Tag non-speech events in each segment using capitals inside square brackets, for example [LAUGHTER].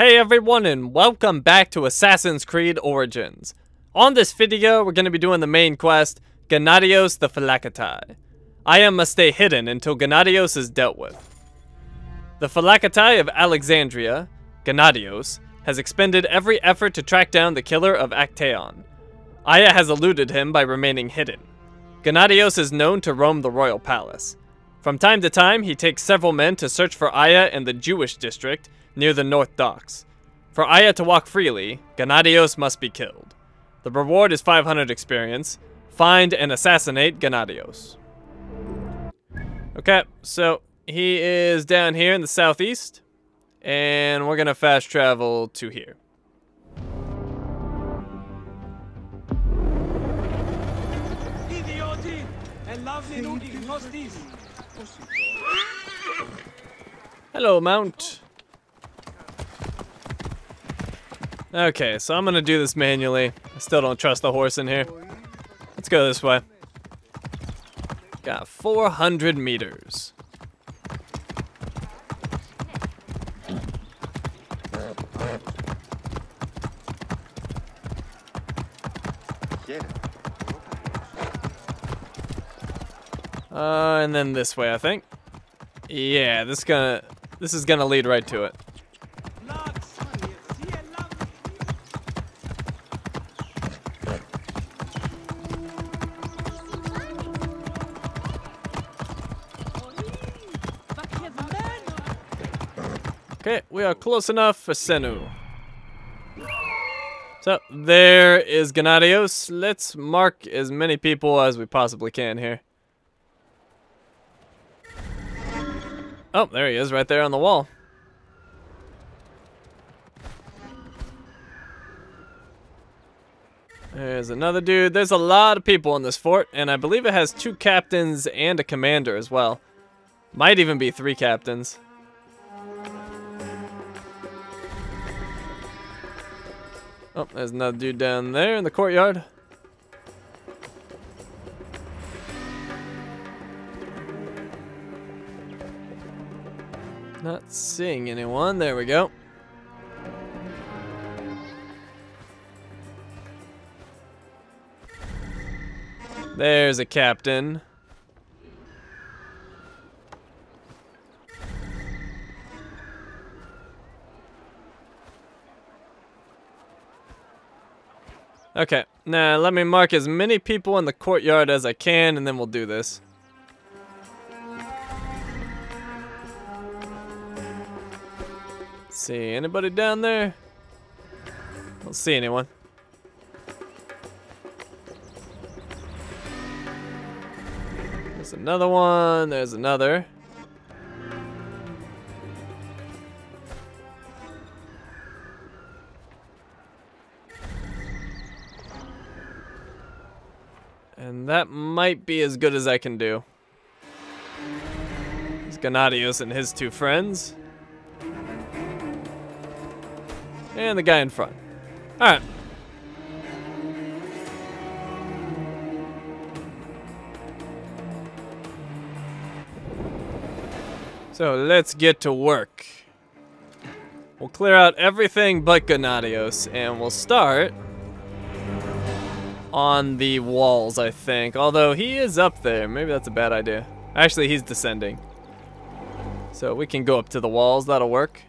Hey everyone and welcome back to Assassin's Creed Origins. On this video, we're going to be doing the main quest, Gennadios the Phylakitai. Aya must stay hidden until Gennadios is dealt with. The Phylakitai of Alexandria, Gennadios, has expended every effort to track down the killer of Actaeon. Aya has eluded him by remaining hidden. Gennadios is known to roam the royal palace. From time to time, he takes several men to search for Aya in the Jewish district near the North Docks. For Aya to walk freely, Gennadios must be killed. The reward is 500 experience. Find and assassinate Gennadios. Okay, so he is down here in the southeast, and we're gonna fast travel to here. Hello, Mount. Okay, so I'm gonna do this manually. I still don't trust the horse in here. Let's go this way. Got 400 meters. Uh, and then this way, I think. Yeah, this gonna this is gonna lead right to it. Are close enough for Senu. So, there is Gennadios. Let's mark as many people as we possibly can here. Oh, there he is, right there on the wall. There's another dude. There's a lot of people in this fort, and I believe it has two captains and a commander as well. Might even be three captains. Oh, there's another dude down there in the courtyard. Not seeing anyone. There we go. There's a captain. Okay, now let me mark as many people in the courtyard as I can and then we'll do this. see, anybody down there? Don't see anyone. There's another one, there's another. And that might be as good as I can do. It's Gennadios and his two friends. And the guy in front. Alright. So let's get to work. We'll clear out everything but Gennadios, and we'll start on the walls, I think. Although he is up there. Maybe that's a bad idea. Actually, he's descending. So we can go up to the walls. That'll work.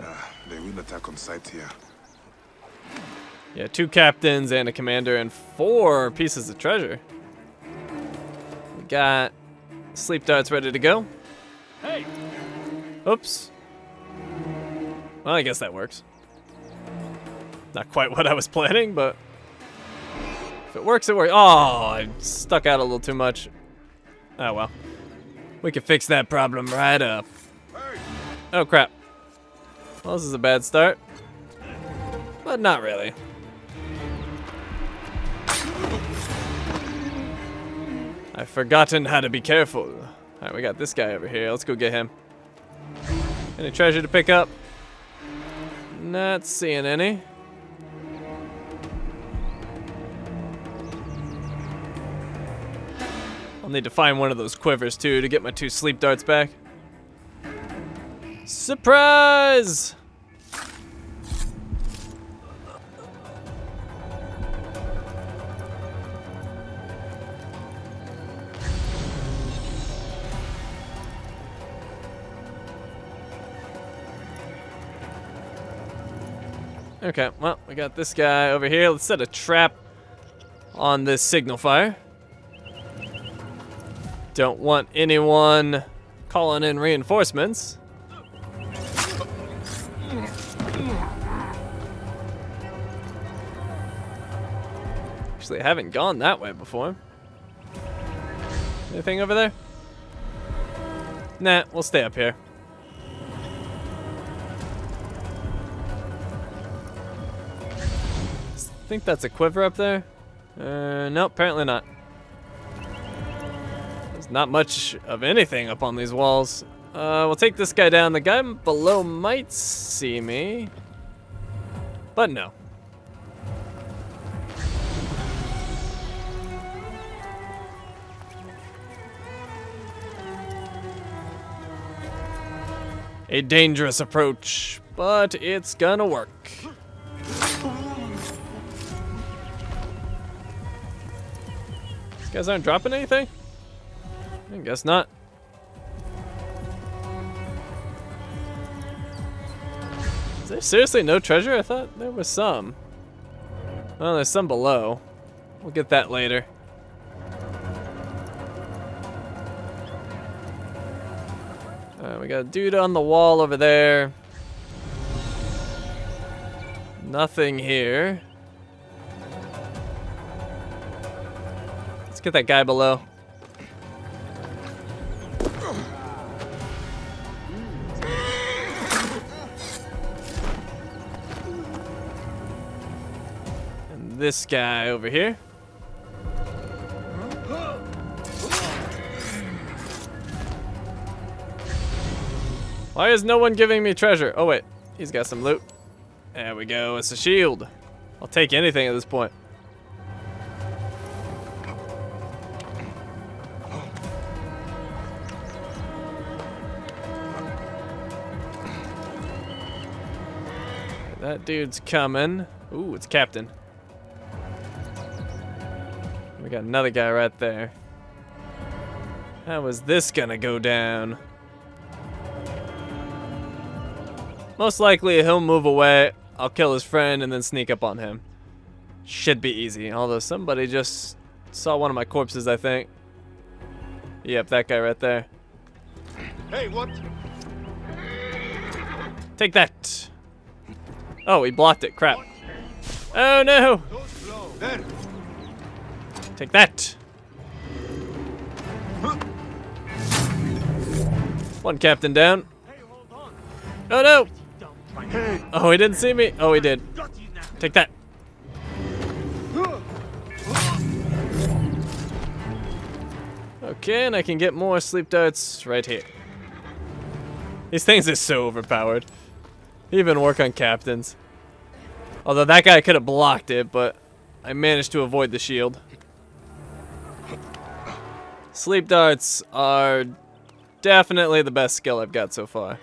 Ah, they will attack on sight here. Yeah, two captains and a commander and four pieces of treasure. We got sleep darts ready to go. Hey! Oops. Well, I guess that works. Not quite what I was planning, but if it works, it works. Oh, I stuck out a little too much. Oh, well. We can fix that problem right up. Oh, crap. Well, this is a bad start. But not really. I've forgotten how to be careful. Alright, we got this guy over here. Let's go get him. Any treasure to pick up? Not seeing any. I'll need to find one of those quivers too to get my two sleep darts back. Surprise! Okay, well, we got this guy over here. Let's set a trap on this signal fire. Don't want anyone calling in reinforcements. Actually, I haven't gone that way before. Anything over there? Nah, we'll stay up here. I think that's a quiver up there. Uh, no, apparently not. Not much of anything up on these walls. Uh, we'll take this guy down. The guy below might see me. But no. A dangerous approach, but it's gonna work. These guys aren't dropping anything? I guess not. Is there seriously no treasure? I thought there was some. Well, there's some below. We'll get that later. Alright, we got a dude on the wall over there. Nothing here. Let's get that guy below. This guy over here. Why is no one giving me treasure? Oh wait, he's got some loot. There we go, it's a shield. I'll take anything at this point. That dude's coming. Ooh, it's Captain. We got another guy right there. How is this gonna go down? Most likely he'll move away, I'll kill his friend, and then sneak up on him. Should be easy, although somebody just saw one of my corpses, I think. Yep, that guy right there. Hey, what? Take that! Oh, he blocked it. Crap. Oh no! Take that! One captain down. Oh no! Oh, he didn't see me. Oh, he did. Take that. Okay, and I can get more sleep darts right here. These things are so overpowered. Even work on captains. Although that guy could have blocked it, but I managed to avoid the shield. Sleep darts are definitely the best skill I've got so far.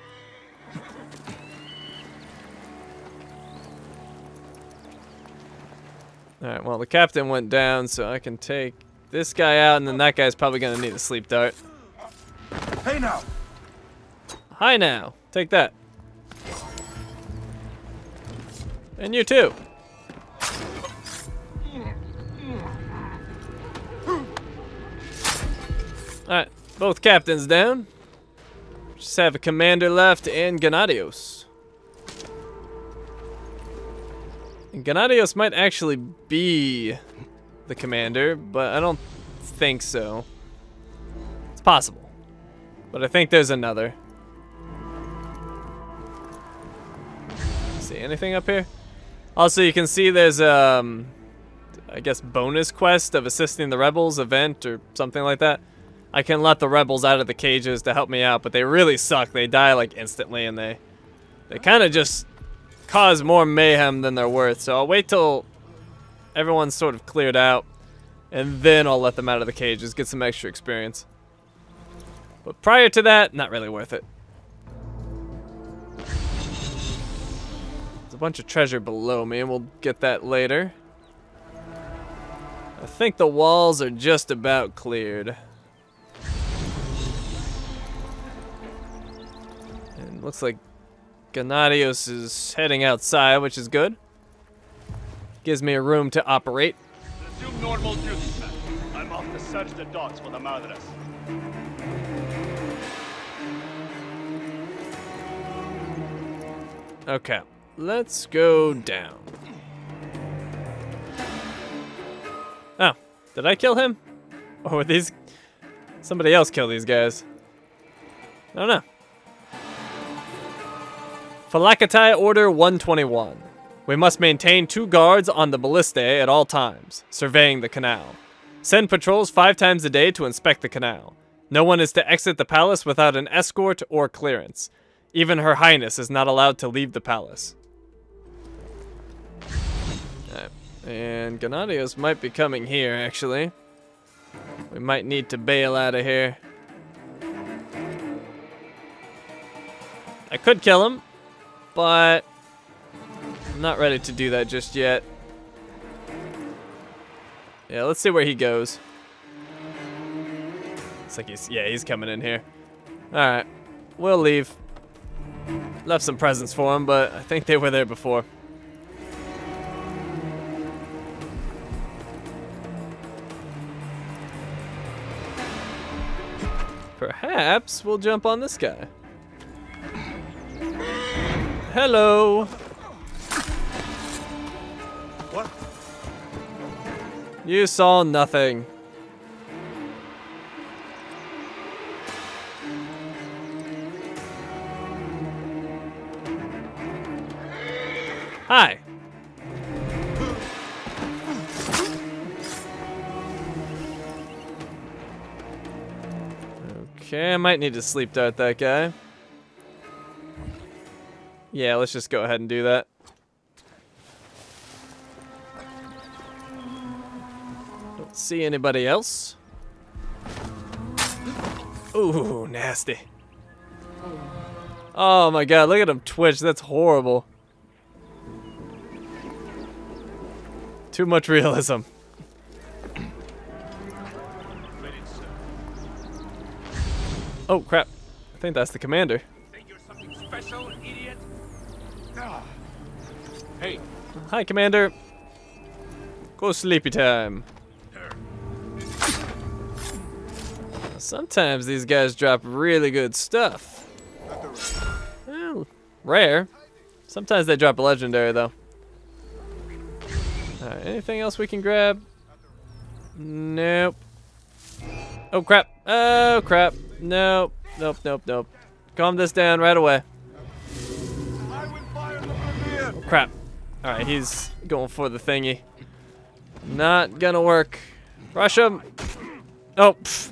Alright, well the captain went down, so I can take this guy out, and then that guy's probably gonna need a sleep dart. Hey now! Hi now! Take that. And you too. Alright, both captains down. Just have a commander left and Gennadios. And Gennadios might actually be the commander, but I don't think so. It's possible. But I think there's another. See anything up here? Also, you can see there's um, I guess bonus quest of assisting the rebels event or something like that. I can let the rebels out of the cages to help me out, but they really suck. They die like instantly, and they they kind of just cause more mayhem than they're worth. So I'll wait till everyone's sort of cleared out, and then I'll let them out of the cages, get some extra experience. But prior to that, not really worth it. There's a bunch of treasure below me, and we'll get that later. I think the walls are just about cleared. Looks like Gennadios is heading outside, which is good. Gives me a room to operate. Resume normal. I'm off to search the docks for the murderers. Okay, let's go down. Oh, did I kill him? Or were these... Somebody else kill these guys? I don't know. Phylakitai Order 121. We must maintain two guards on the ballistae at all times, surveying the canal. Send patrols five times a day to inspect the canal. No one is to exit the palace without an escort or clearance. Even Her Highness is not allowed to leave the palace. Alright, And Gennadios might be coming here, actually. We might need to bail out of here. I could kill him, but I'm not ready to do that just yet. Yeah, let's see where he goes. Looks like he's, yeah, he's coming in here. Alright, we'll leave. Left some presents for him, but I think they were there before. Perhaps we'll jump on this guy. Hello. What? You saw nothing. Hi. Okay, I might need to sleep dart that guy. Yeah, let's just go ahead and do that. Don't see anybody else. Ooh, nasty. Oh my god, look at him twitch. That's horrible. Too much realism. Oh crap. I think that's the commander. Think you're something special, idiot? Ah. Hey, Hi, commander. Go sleepy time. Sometimes these guys drop really good stuff. Well, rare. Sometimes they drop a legendary though. Anything else we can grab? Nope. Oh crap. Oh crap. Nope. Nope, nope, nope. Calm this down right away. Brazilian! Crap. Alright, he's going for the thingy. Not gonna work. Rush him. Oh, pff.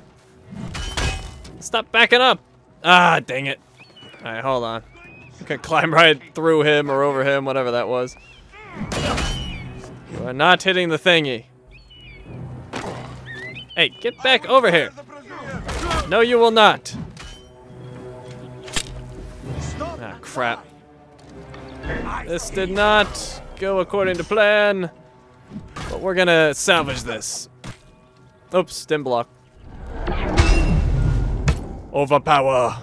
Stop backing up. Ah, dang it. Alright, hold on. I can climb right through him or over him, whatever that was. You are not hitting the thingy. Hey, get back over here. No, you will not. Ah, crap. This did not go according to plan. But we're gonna salvage this. Oops, didn't block. Overpower.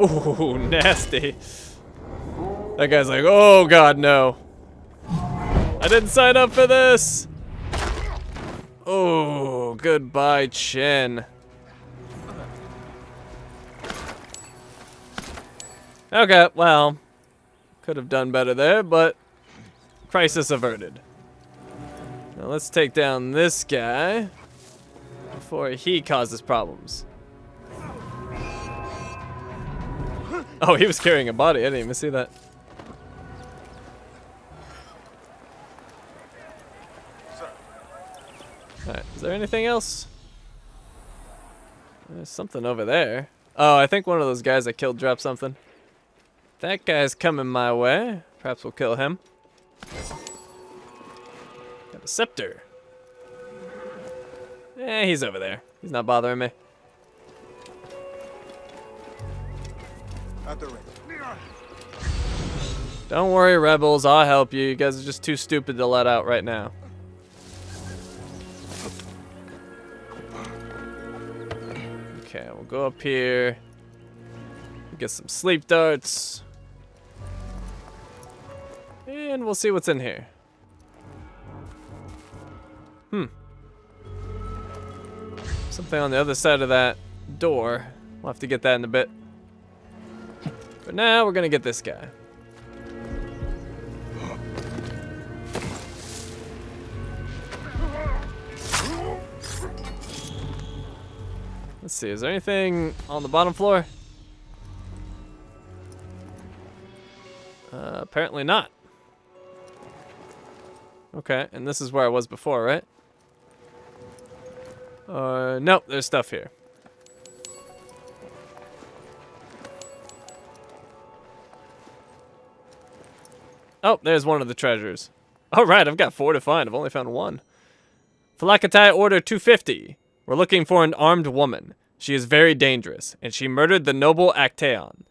Ooh, [LAUGHS] nasty. That guy's like, oh god, no. I didn't sign up for this. Oh, goodbye, Chen. Okay, well, could have done better there, but crisis averted. Now let's take down this guy before he causes problems. Oh, he was carrying a body. I didn't even see that. Alright, is there anything else? There's something over there. Oh, I think one of those guys I killed dropped something. That guy's coming my way. Perhaps we'll kill him. Got a scepter. Eh, he's over there. He's not bothering me. at the ring. Don't worry, rebels. I'll help you. You guys are just too stupid to let out right now. Okay, we'll go up here. Get some sleep darts. And we'll see what's in here. Hmm. Something on the other side of that door. We'll have to get that in a bit. But now we're gonna get this guy. Let's see, is there anything on the bottom floor? Uh, apparently not. Okay, and this is where I was before, right? Uh, nope, there's stuff here. Oh, there's one of the treasures. All right, I've got four to find. I've only found one. Phylakitai Order 250. We're looking for an armed woman. She is very dangerous, and she murdered the noble Actaeon.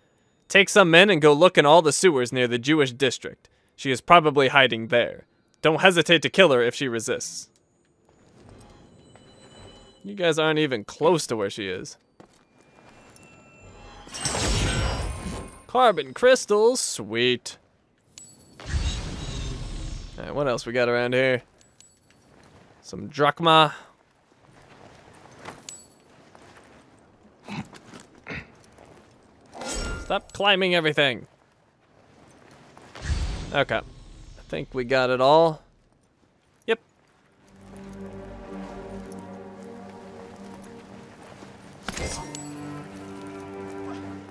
Take some men and go look in all the sewers near the Jewish district. She is probably hiding there. Don't hesitate to kill her if she resists. You guys aren't even close to where she is. Carbon crystals, sweet. Alright, what else we got around here? Some drachma. Stop climbing everything. Okay. I think we got it all. Yep.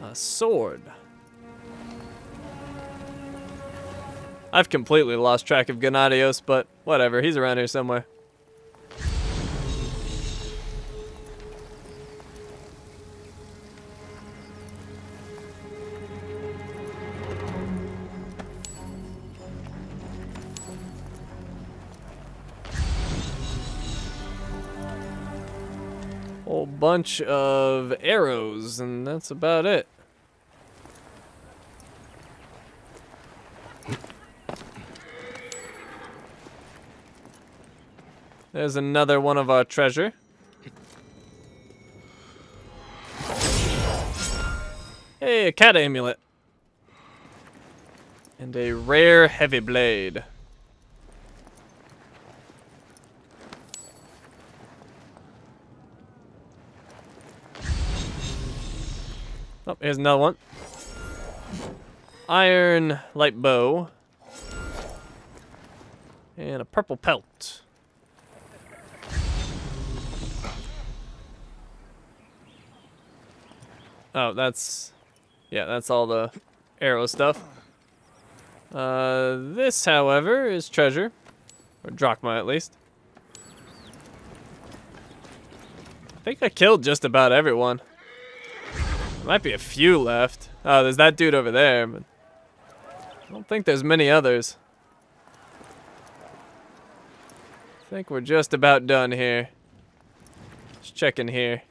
A sword. I've completely lost track of Gennadios, but whatever, he's around here somewhere. Bunch of arrows, and that's about it. There's another one of our treasure. Hey, a cat amulet. And a rare heavy blade. Oh, here's another one. Iron light bow. And a purple pelt. Oh, that's... Yeah, that's all the arrow stuff. Uh, this, however, is treasure. Or drachma, at least. I think I killed just about everyone. Might be a few left. Oh, there's that dude over there, but I don't think there's many others. I think we're just about done here. Just checking here.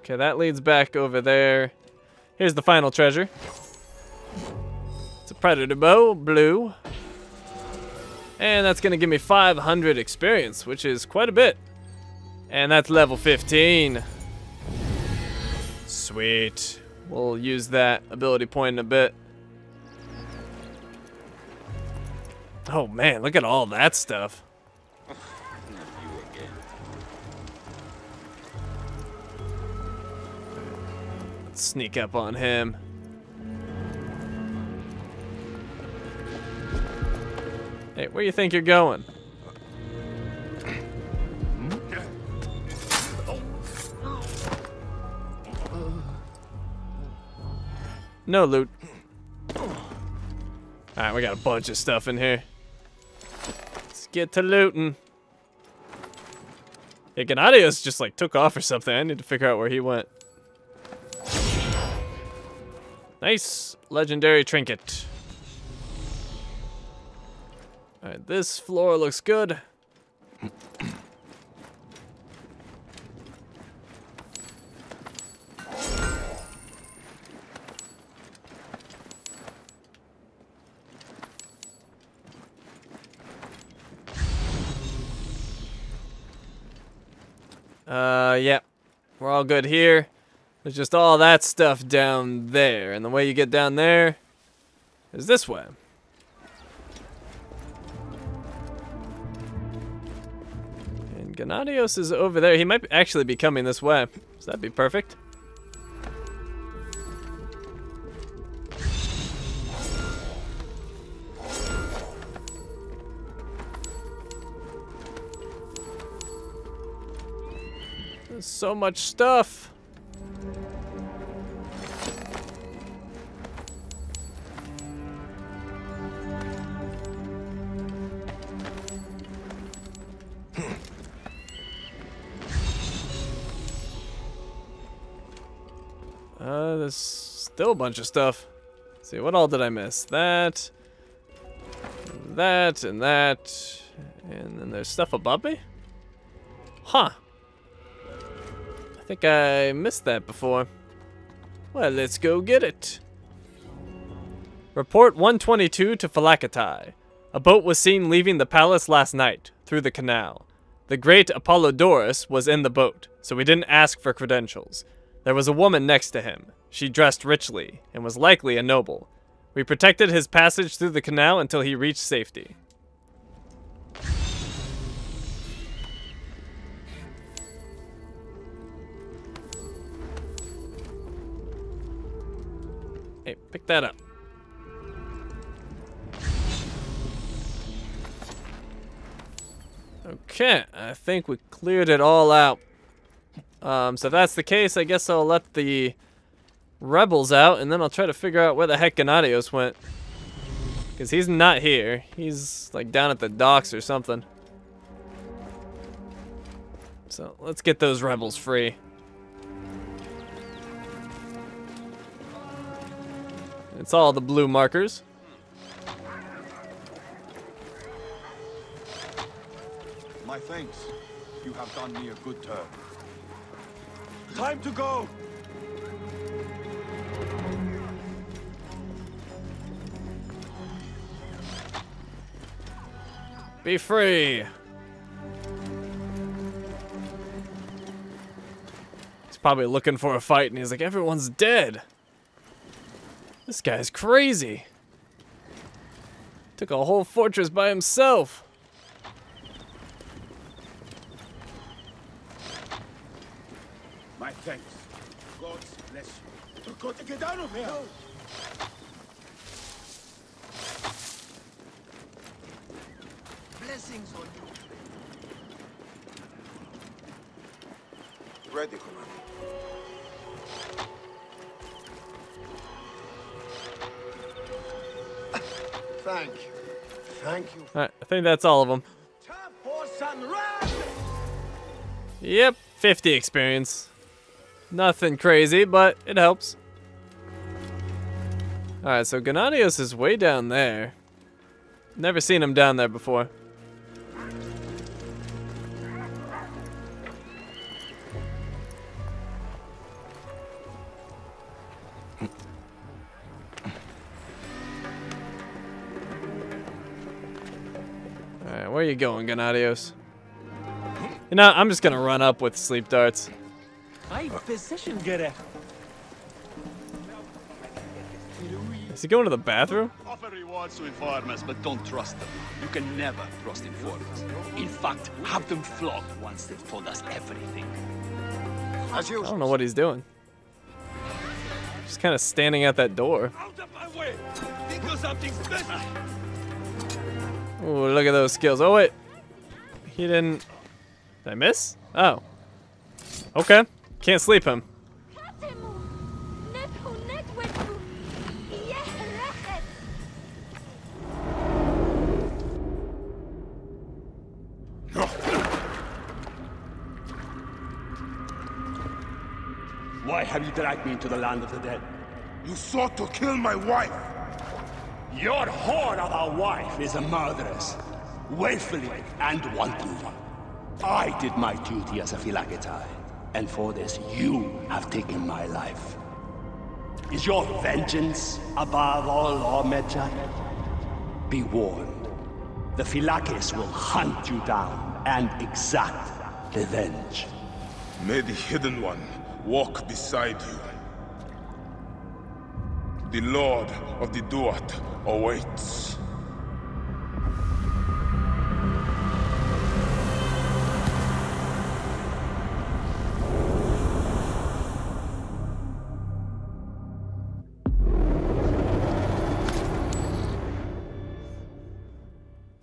Okay, that leads back over there. Here's the final treasure. It's a predator bow, blue. And that's going to give me 500 experience, which is quite a bit. And that's level 15. Sweet. We'll use that ability point in a bit. Oh man, look at all that stuff. Let's sneak up on him. Hey, where you think you're going? No loot. Alright, we got a bunch of stuff in here. Let's get to looting. Yeah, Gennadios just like took off or something. I need to figure out where he went. Nice legendary trinket. Alright, this floor looks good. Uh, yeah. We're all good here. There's just all that stuff down there. And the way you get down there is this way. Gennadios is over there. He might actually be coming this way. So that'd be perfect. There's so much stuff. Still a bunch of stuff. Let's see, what all did I miss? That, that, and that, and then there's stuff above me? Huh. I think I missed that before. Well, let's go get it. Report 122 to Phylakitai. A boat was seen leaving the palace last night, through the canal. The great Apollodorus was in the boat, so we didn't ask for credentials. There was a woman next to him. She dressed richly, and was likely a noble. We protected his passage through the canal until he reached safety. Hey, pick that up. Okay, I think we cleared it all out. Um, so if that's the case, I guess I'll let the rebels out, and then I'll try to figure out where the heck Gennadios went. Because he's not here. He's, like, down at the docks or something. So, let's get those rebels free. It's all the blue markers. My thanks. You have done me a good turn. Time to go! Be free. He's probably looking for a fight, and he's like, everyone's dead. This guy's crazy. Took a whole fortress by himself. My thanks. God bless you. We've got to get out of here! Blessings on you. Ready, Commander. Thank you. Thank you. Alright, I think that's all of them. Time for some run! Yep, 50 experience. Nothing crazy, but it helps. Alright, so Gennadios is way down there. Never seen him down there before. You going, Gennadios? You know, I'm just gonna run up with sleep darts. My physician get it. Is he going to the bathroom? Offer rewards to informers, but don't trust them. You can never trust informers. In fact, have them flogged once they've told us everything. As I don't know what he's doing. Just kind of standing at that door. Out of my way! Think of something special! Ooh, look at those skills. Oh, wait. He didn't... Did I miss? Oh. Okay. Can't sleep him. Katemu, Nebu Netwetu, Yeherechet. Why have you dragged me into the land of the dead? You sought to kill my wife! Your whore of a wife is a murderess, willfully and wantonly. I did my duty as a Phylakitai, and for this you have taken my life. Is your vengeance above all law, Medjay? Be warned. The Phylakes will hunt you down and exact revenge. May the Hidden One walk beside you. The Lord of the Duat awaits.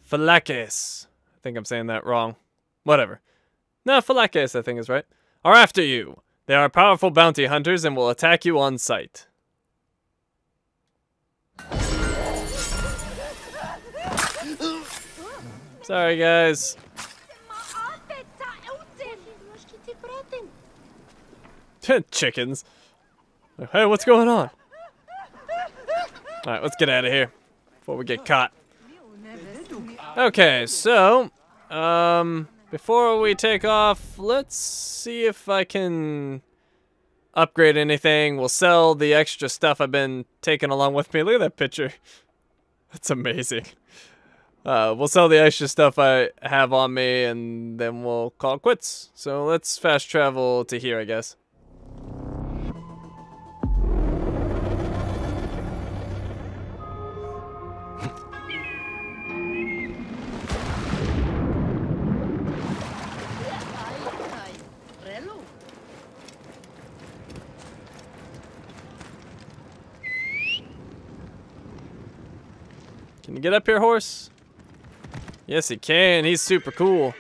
Phalakes. I think I'm saying that wrong. Whatever. No, Phalakes I think is right. Are after you. They are powerful bounty hunters and will attack you on sight. Sorry, guys. [LAUGHS] Chickens. Hey, what's going on? Alright, let's get out of here before we get caught. Okay, so, um, before we take off, let's see if I can upgrade anything. We'll sell the extra stuff I've been taking along with me. Look at that picture. [LAUGHS] That's amazing. Uh, we'll sell the extra stuff I have on me, and then we'll call quits. So let's fast travel to here, I guess. [LAUGHS] Can you get up here, horse? Yes, he can. He's super cool.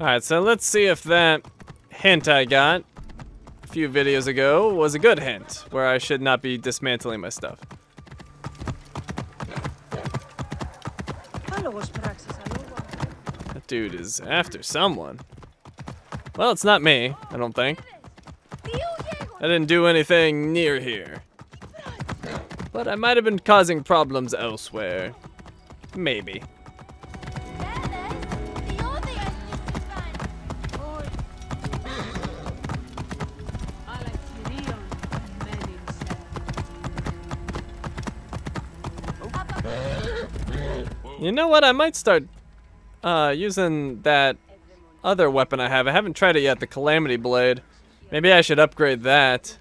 Alright, so let's see if that hint I got a few videos ago was a good hint, where I should not be dismantling my stuff. That dude is after someone. Well, it's not me, I don't think. I didn't do anything near here. But I might have been causing problems elsewhere. Maybe. You know what? I might start uh, using that other weapon I have. I haven't tried it yet, the Calamity Blade. Maybe I should upgrade that.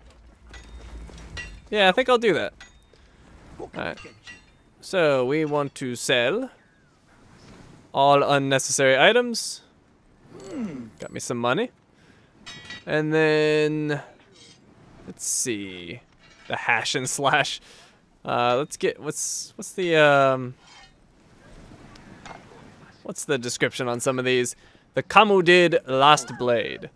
Yeah, I think I'll do that. Alright. So, we want to sell all unnecessary items. Got me some money. And then, let's see, the hash and slash. Uh, let's get, what's, what's the, um, what's the description on some of these? The Khamudi's Last Blade.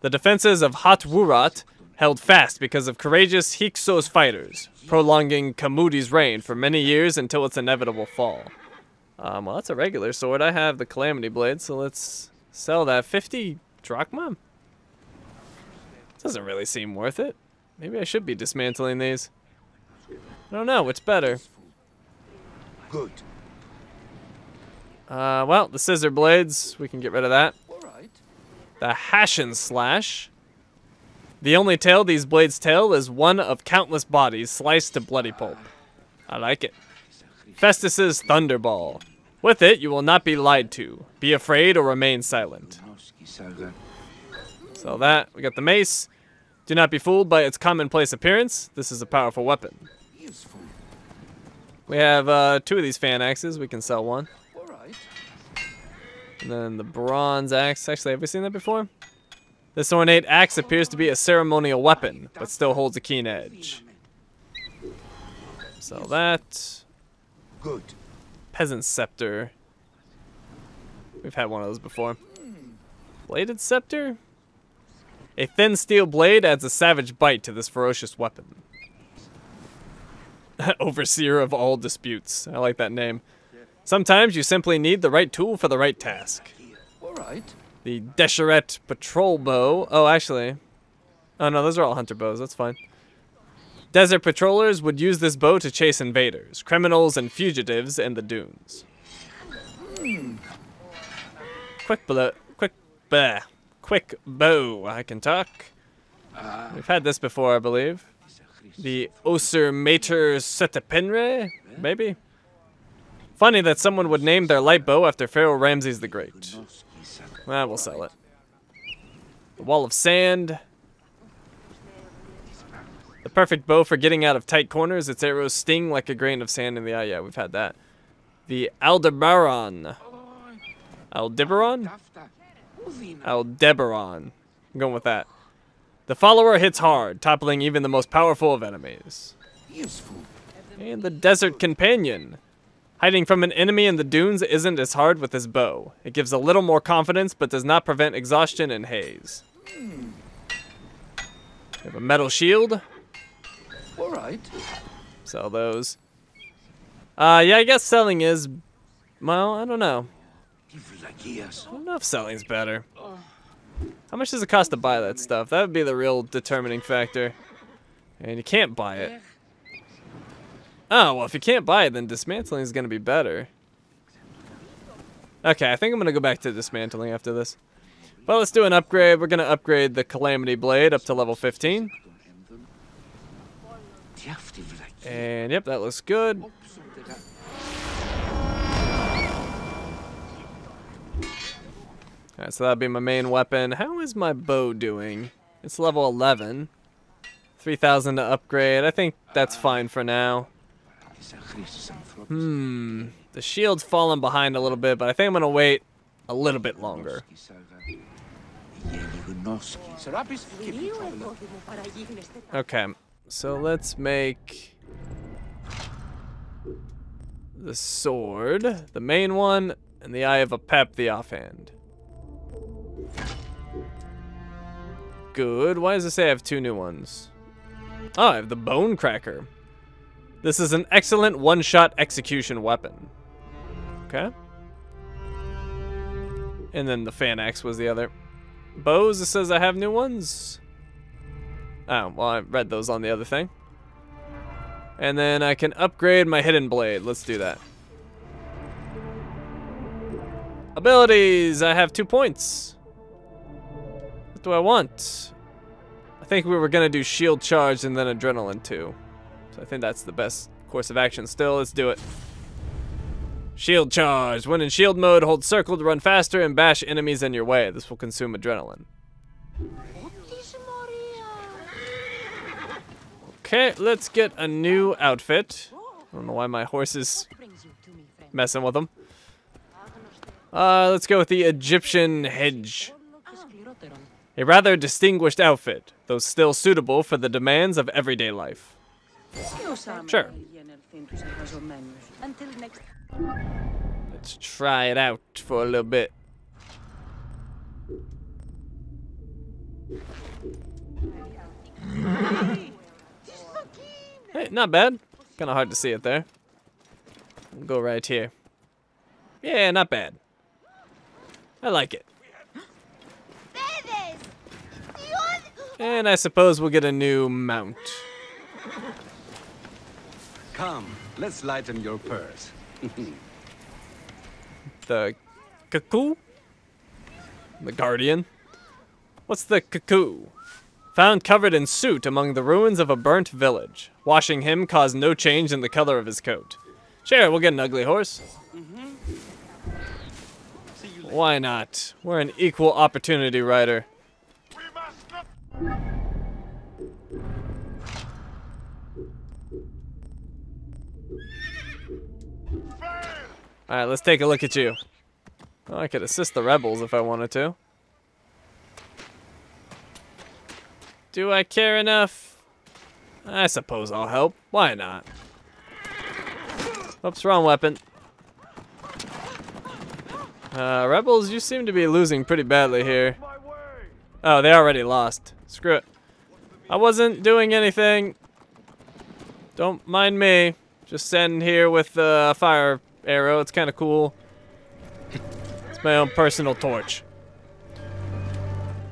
The defenses of Hatwurat held fast because of courageous Hyksos fighters, prolonging Khamudi's reign for many years until its inevitable fall. Um, well, that's a regular sword. I have the Calamity Blade, so let's sell that. 50 drachma? Doesn't really seem worth it. Maybe I should be dismantling these. I don't know, which better? Good. Uh, well, the scissor blades, we can get rid of that. The hash and slash. The only tale these blades tell is one of countless bodies sliced to bloody pulp. I like it. Festus's Thunderball. With it, you will not be lied to. Be afraid or remain silent. So that, we got the mace. Do not be fooled by its commonplace appearance. This is a powerful weapon. We have uh, two of these fan axes. We can sell one. And then the bronze axe. Actually, have we seen that before? This ornate axe appears to be a ceremonial weapon, but still holds a keen edge. Sell that. Good. Peasant scepter. We've had one of those before. Bladed scepter? A thin steel blade adds a savage bite to this ferocious weapon. [LAUGHS] Overseer of all disputes. I like that name. Sometimes you simply need the right tool for the right task. All right. The Desheret Patrol Bow. Oh, actually. Oh, no, those are all hunter bows. That's fine. Desert patrollers would use this bow to chase invaders, criminals, and fugitives in the dunes. Quick blow. Quick. Bah. Quick bow. I can talk. We've had this before, I believe. The Osir Mater Setepinre? Maybe? Funny that someone would name their light bow after Pharaoh Ramses the Great. Well, we'll sell it. The wall of sand. The perfect bow for getting out of tight corners. Its arrows sting like a grain of sand in the eye. Yeah, we've had that. The Aldebaran. Aldebaran? Aldebaran. I'm going with that. The follower hits hard, toppling even the most powerful of enemies. Useful. And the Desert Companion. Hiding from an enemy in the dunes isn't as hard with his bow. It gives a little more confidence, but does not prevent exhaustion and haze. We have a metal shield. All right. Sell those. Uh, yeah, I guess selling is, well, I don't know. I don't know if selling's better. How much does it cost to buy that stuff? That would be the real determining factor. And you can't buy it. Oh, well, if you can't buy it, then dismantling is going to be better. Okay, I think I'm going to go back to dismantling after this. But let's do an upgrade. We're going to upgrade the Calamity Blade up to level 15. And yep, that looks good. Alright, so that'll be my main weapon. How is my bow doing? It's level 11. 3,000 to upgrade. I think that's fine for now. Hmm. The shield's fallen behind a little bit, but I think I'm going to wait a little bit longer. Okay, so let's make the sword, the main one, and the Eye of Apep, the offhand. Good. Why does it say I have two new ones? Oh, I have the Bone Cracker. This is an excellent one-shot execution weapon. Okay. And then the Fan Axe was the other. Bows, it says I have new ones. Oh, well, I read those on the other thing. And then I can upgrade my Hidden Blade. Let's do that. Abilities, I have two points. What do I want? I think we were gonna do Shield Charge and then Adrenaline too. I think that's the best course of action still. Let's do it. Shield Charge. When in shield mode, hold circle to run faster and bash enemies in your way. This will consume adrenaline. Okay, let's get a new outfit. I don't know why my horse is messing with them. Uh, let's go with the Egyptian hedge. A rather distinguished outfit, though still suitable for the demands of everyday life. Sure. Let's try it out for a little bit. Hey, not bad. Kind of hard to see it there. We'll go right here. Yeah, not bad. I like it. And I suppose we'll get a new mount. Come, let's lighten your purse. [LAUGHS] The cuckoo? The guardian? What's the cuckoo? Found covered in soot among the ruins of a burnt village. Washing him caused no change in the color of his coat. Sure, we'll get an ugly horse. Why not? We're an equal opportunity rider. Alright, let's take a look at you. Oh, I could assist the rebels if I wanted to. Do I care enough? I suppose I'll help. Why not? Oops, wrong weapon. Uh, rebels, you seem to be losing pretty badly here. Oh, they already lost. Screw it. I wasn't doing anything. Don't mind me. Just standing here with a fire arrow. It's kind of cool. It's my own personal torch.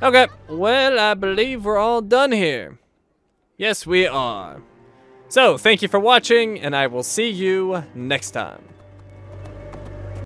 Okay, well, I believe we're all done here. Yes, we are. So, thank you for watching, and I will see you next time.